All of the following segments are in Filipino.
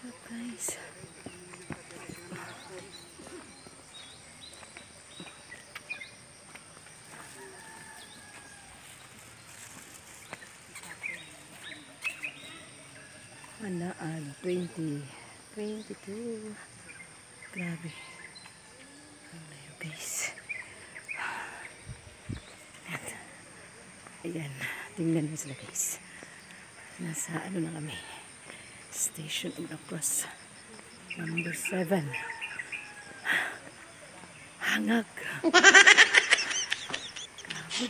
guys. Anaan, 20, 22. Grabe. Layo guys. At, ayan, tingnan mo sila guys. Nasa ano na kami. Station of the Cross. Number 7. Hangag. Ako.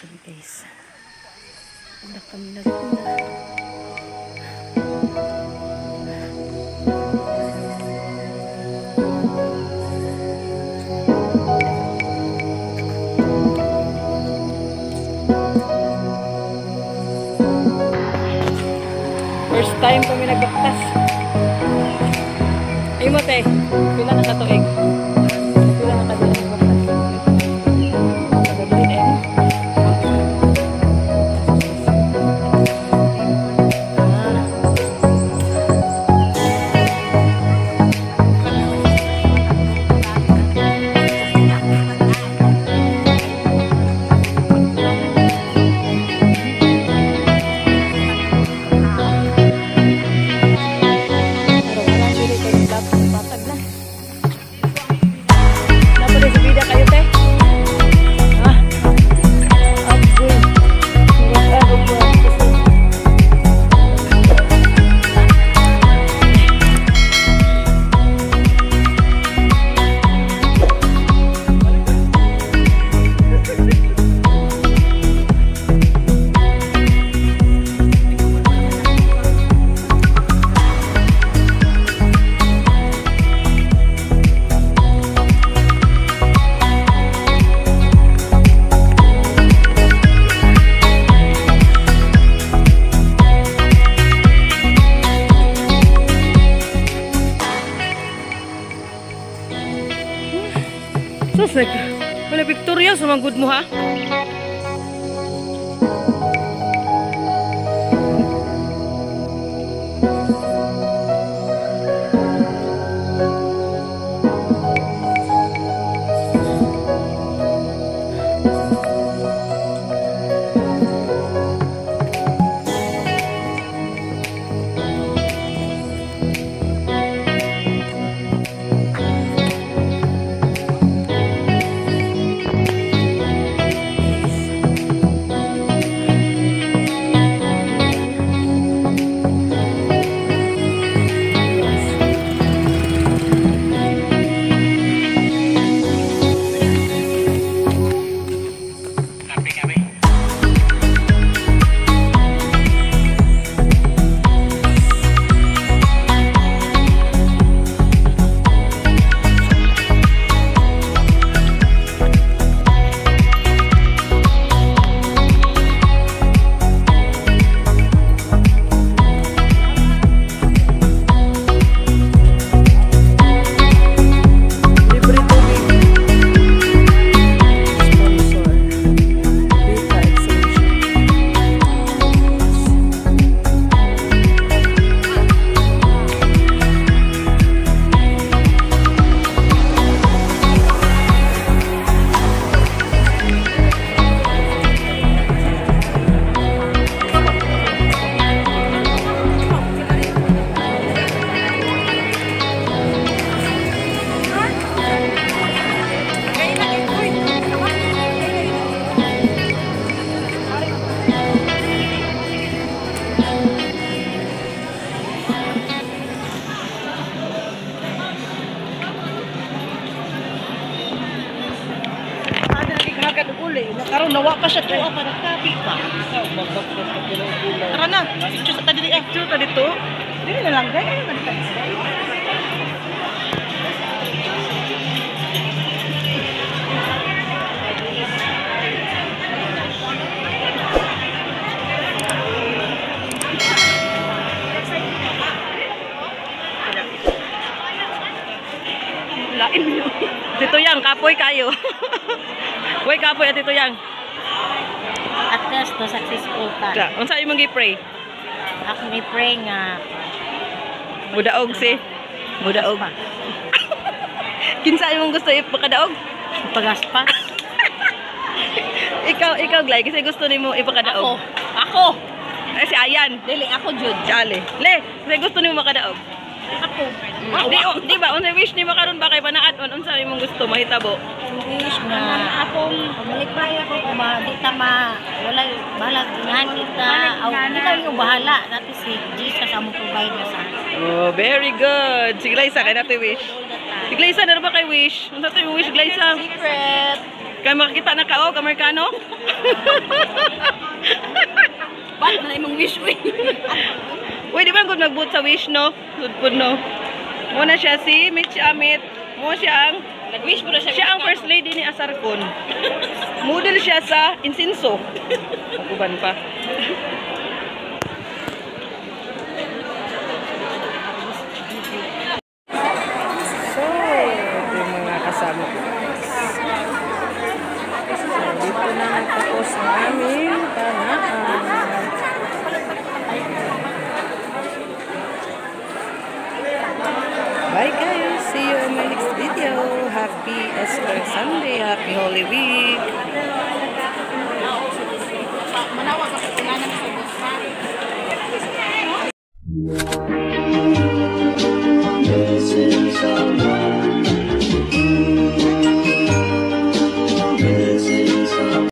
Kami guys. Wala kami nagpunta. First time kami nagbaktas. Ay mo te, pila na katuig. Sus, nag... Wala Victoria, sumanggod mo ha? Pa siya tuwa pa nagtabi pa. Tara na. Picture sa tadi eh. Picture ta dito. Dili na lang gay. Ano man yun. Dito yan, kapoy kayo. kapoy at ito yang. At least, successful ka. Sa, unsa imong gi-pray? Ako may pray nga. Mudaog si. Mudaog. Kinsa imong gusto ipakadaog? Pagaspa. Ikaw, ikaw Glay, kasi gusto nimo Ako. ipakadaog. Ako. Eh si Ayan. Dili, ako, Jud. Si Ale. Le, kasi gusto nimo makadaog. Ako. Di, oh, di ba? Unsa wish nimo karon ba kay panaat on unsa imong gusto mahitabo? Wish nga akong pabalik pa ako kung ma, di ta ma, wala, bahala, ginahan kita, aw, kita yung bahala, natin si Jesus ang provide na sa Oh, very good. Si Glaysa kay nato wish. Si Glaysa na ba kay wish? Unsa yung wish Glaysa? Secret! Kay makakita na ka og Amerikano? Ba't na imong wish, uy? Uy, di ba gud magbuot sa wish no? Sudpod no. Muna siya si Mitch Amit. Mo siya ang Nag-wish na siya. siya ang first lady ni Asarcon. Model siya sa insinso. Pagkuban pa.